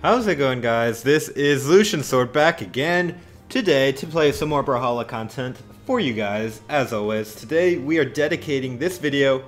How's it going guys? This is Lucian Sword back again today to play some more Brawlhalla content for you guys as always. Today we are dedicating this video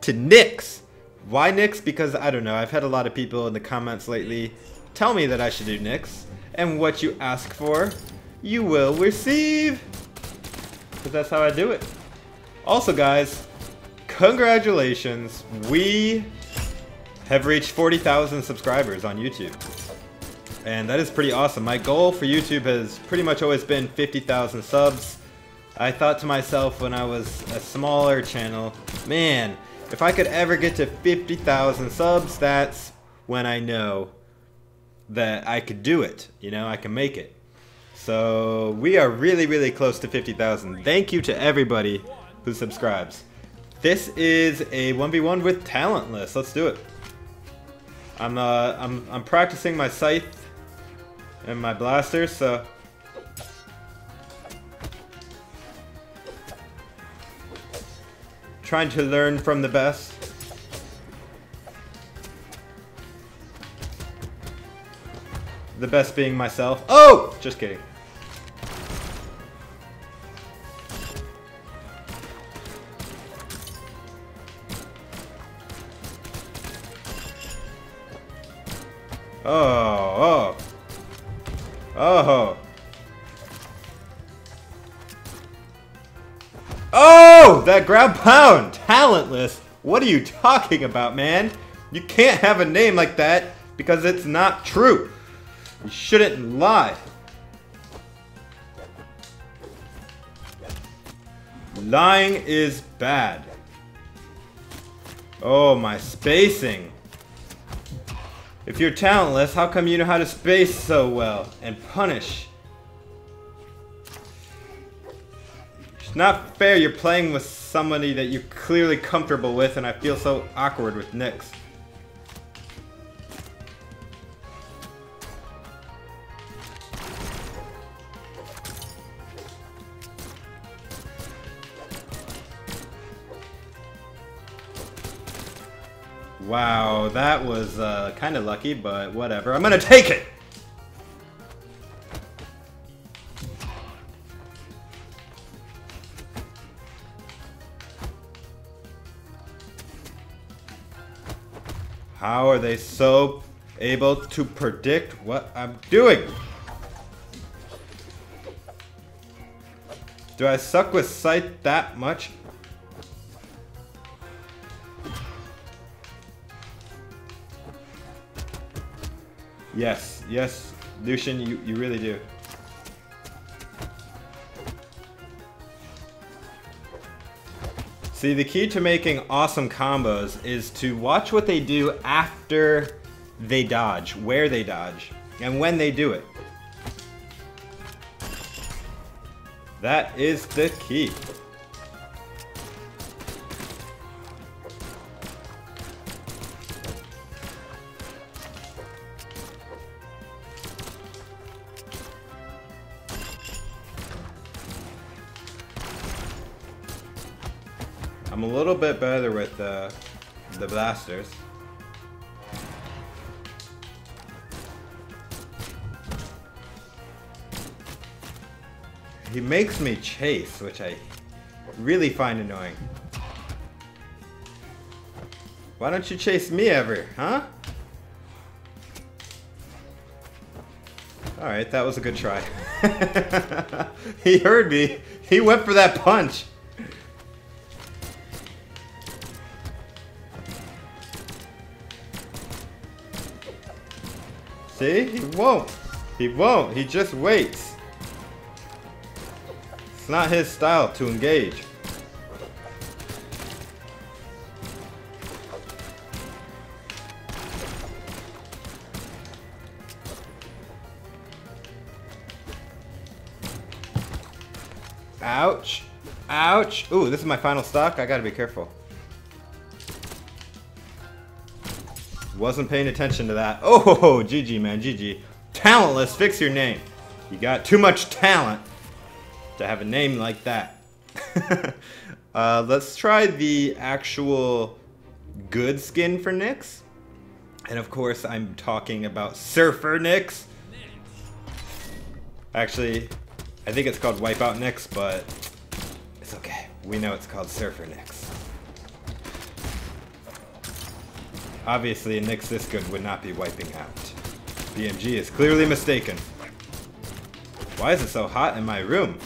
to Nyx. Why Nyx? Because I don't know, I've had a lot of people in the comments lately tell me that I should do Nyx and what you ask for you will receive. Because that's how I do it. Also guys, congratulations. We have reached 40,000 subscribers on YouTube. And that is pretty awesome. My goal for YouTube has pretty much always been 50,000 subs. I thought to myself when I was a smaller channel, man, if I could ever get to 50,000 subs, that's when I know that I could do it. You know, I can make it. So we are really, really close to 50,000. Thank you to everybody who subscribes. This is a 1v1 with Talentless. Let's do it. I'm uh, I'm I'm practicing my scythe and my blaster, so trying to learn from the best. The best being myself. Oh! Just kidding. That grab pound. Talentless. What are you talking about, man? You can't have a name like that because it's not true. You shouldn't lie. Lying is bad. Oh, my spacing. If you're talentless, how come you know how to space so well and punish? Not fair you're playing with somebody that you're clearly comfortable with and I feel so awkward with Nyx. Wow, that was uh, kind of lucky, but whatever. I'm gonna take it! How are they so able to predict what I'm doing? Do I suck with Scythe that much? Yes, yes, Lucian, you, you really do. See, the key to making awesome combos is to watch what they do after they dodge, where they dodge, and when they do it. That is the key. A little bit better with the, the blasters. He makes me chase, which I really find annoying. Why don't you chase me ever, huh? Alright, that was a good try. he heard me. He went for that punch. See? He won't. He won't. He just waits. It's not his style to engage. Ouch. Ouch. Ooh, this is my final stock. I gotta be careful. Wasn't paying attention to that. Oh, GG, man, GG. Talentless, fix your name. You got too much talent to have a name like that. uh, let's try the actual good skin for Nyx. And of course, I'm talking about Surfer Nyx. Actually, I think it's called Wipeout Nyx, but it's okay. We know it's called Surfer Nyx. Obviously, a Nyx this good would not be wiping out. BMG is clearly mistaken. Why is it so hot in my room?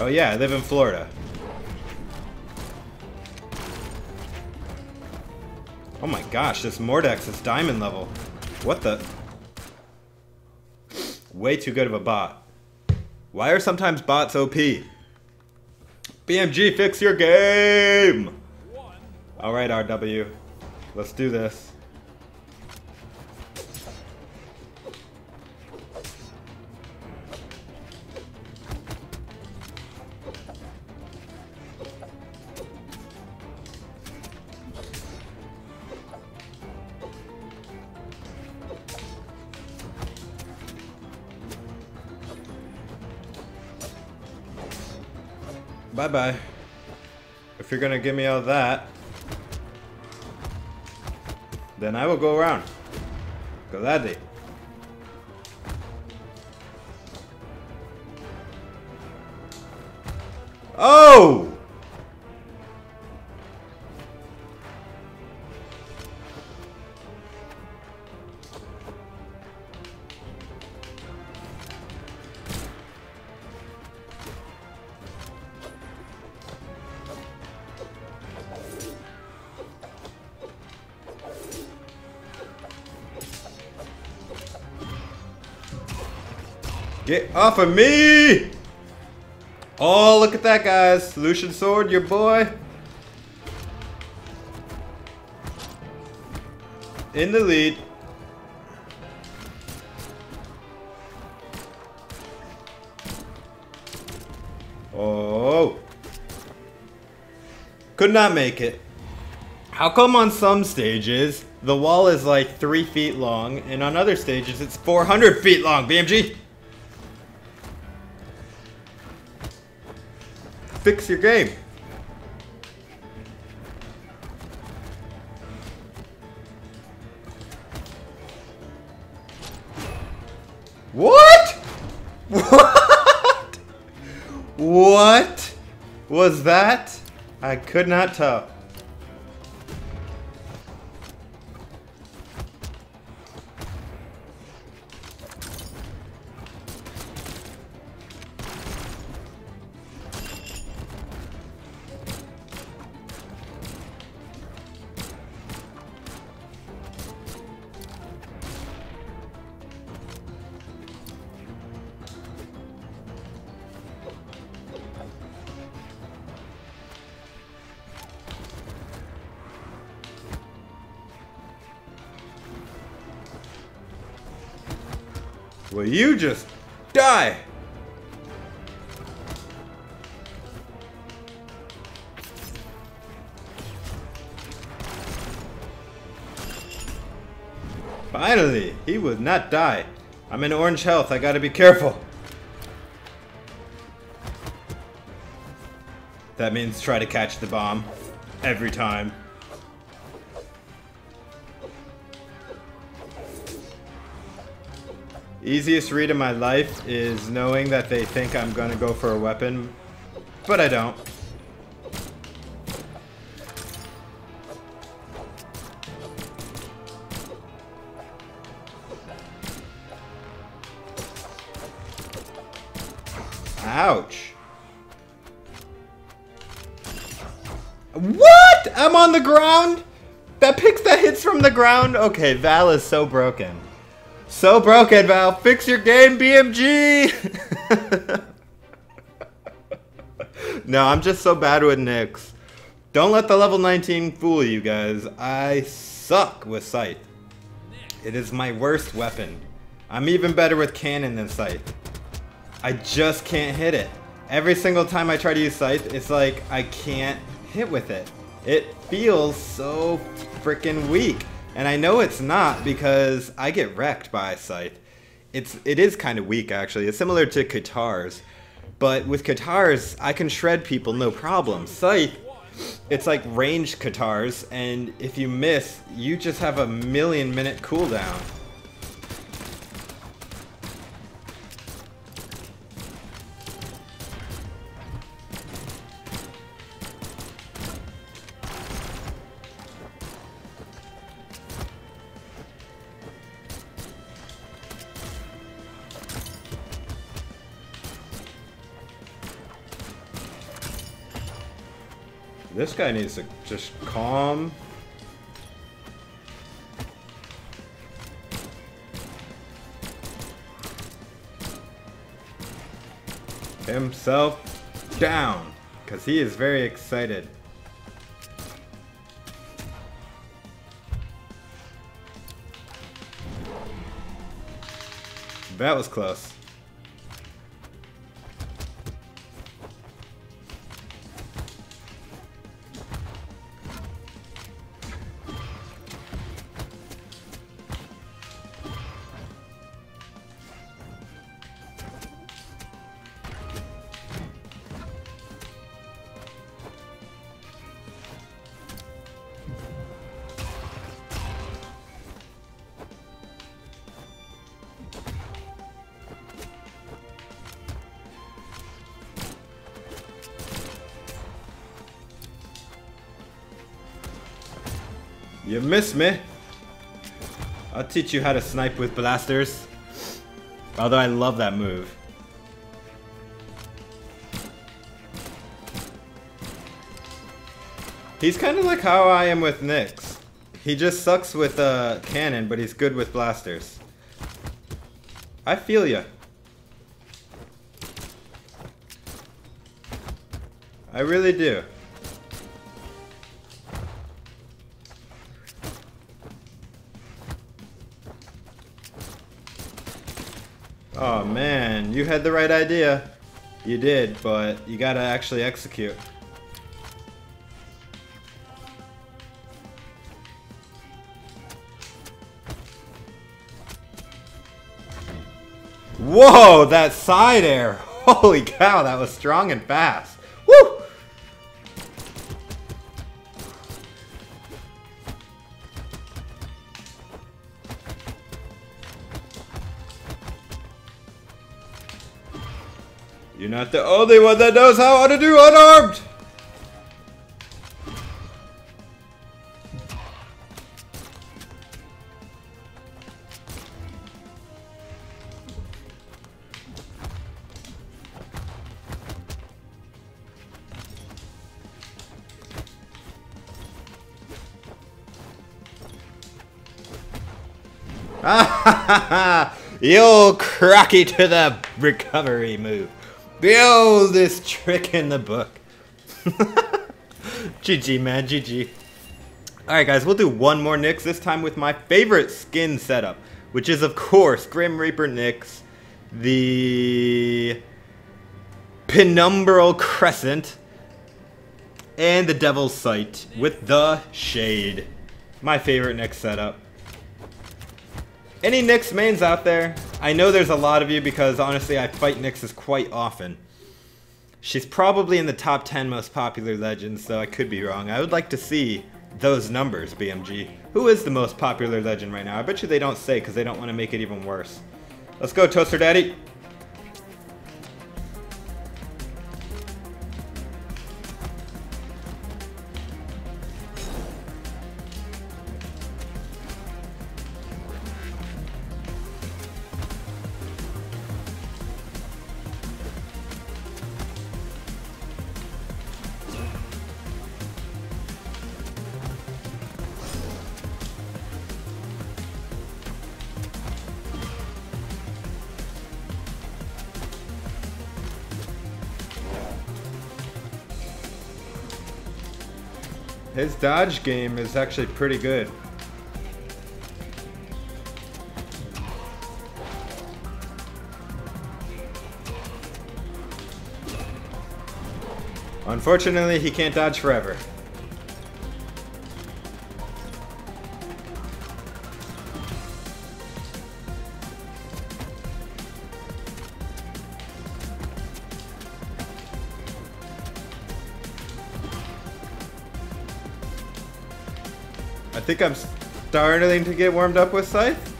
Oh yeah, I live in Florida. Oh my gosh, this Mordex is diamond level. What the? Way too good of a bot. Why are sometimes bots OP? BMG, fix your game! Alright, RW. Let's do this. Bye-bye. If you're gonna give me all that, then I will go around. Gladly. Oh! Get off of me! Oh, look at that, guys. Lucian Sword, your boy. In the lead. Oh. Could not make it. How come on some stages the wall is like 3 feet long and on other stages it's 400 feet long, BMG? Fix your game. What? What? What was that? I could not tell. Will you just die? Finally, he would not die. I'm in orange health, I gotta be careful. That means try to catch the bomb. Every time. Easiest read of my life is knowing that they think I'm gonna go for a weapon, but I don't. Ouch. What? I'm on the ground? That picks that hits from the ground? Okay, Val is so broken. So broken, Val. Fix your game, BMG! no, I'm just so bad with Nyx. Don't let the level 19 fool you guys. I suck with Scythe. It is my worst weapon. I'm even better with Cannon than Scythe. I just can't hit it. Every single time I try to use Scythe, it's like I can't hit with it. It feels so freaking weak. And I know it's not because I get wrecked by Scythe. It's it is kind of weak actually. It's similar to Katars. But with Katars, I can shred people no problem. Scythe, it's like ranged Katars, and if you miss, you just have a million minute cooldown. This guy needs to just calm. Himself down. Because he is very excited. That was close. You miss me. I'll teach you how to snipe with blasters. Although I love that move. He's kind of like how I am with Nyx. He just sucks with uh, cannon, but he's good with blasters. I feel ya. I really do. Oh man, you had the right idea. You did, but you gotta actually execute. Whoa, that side air! Holy cow, that was strong and fast. You're not the only one that knows how to do unarmed! You'll cracky to the recovery move. The oldest trick in the book. GG, man, GG. Alright, guys, we'll do one more Nyx, this time with my favorite skin setup, which is, of course, Grim Reaper Nyx, the Penumbral Crescent, and the Devil's Sight with the Shade. My favorite Nyx setup. Any Nyx mains out there? I know there's a lot of you because honestly I fight Nyxes quite often. She's probably in the top 10 most popular legends, though I could be wrong. I would like to see those numbers, BMG. Who is the most popular legend right now? I bet you they don't say because they don't want to make it even worse. Let's go, Toaster Daddy. His dodge game is actually pretty good. Unfortunately, he can't dodge forever. Think I'm starting to get warmed up with Scythe.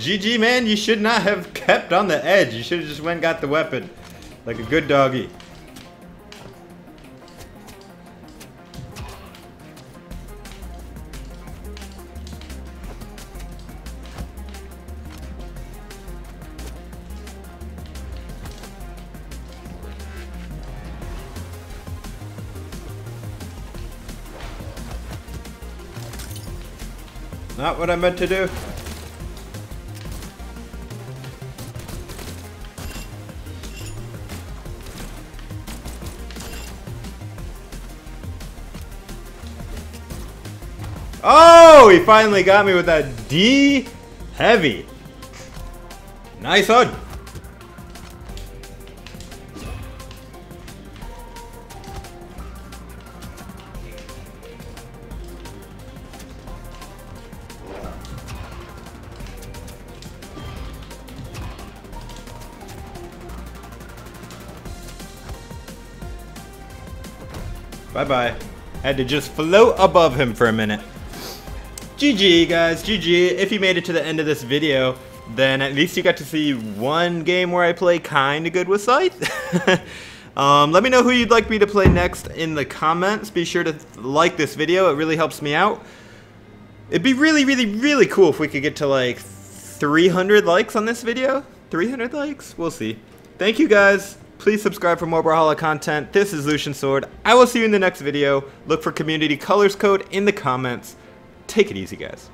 GG, man, you should not have kept on the edge. You should have just went and got the weapon. Like a good doggy. Not what I meant to do. Oh, he finally got me with that D heavy. Nice HUD. Bye-bye. Had to just float above him for a minute. GG, guys. GG. If you made it to the end of this video, then at least you got to see one game where I play kind of good with Scythe. um, let me know who you'd like me to play next in the comments. Be sure to like this video. It really helps me out. It'd be really, really, really cool if we could get to like 300 likes on this video. 300 likes? We'll see. Thank you, guys. Please subscribe for more Brawlhalla content. This is Lucian Sword. I will see you in the next video. Look for community colors code in the comments. Take it easy, guys.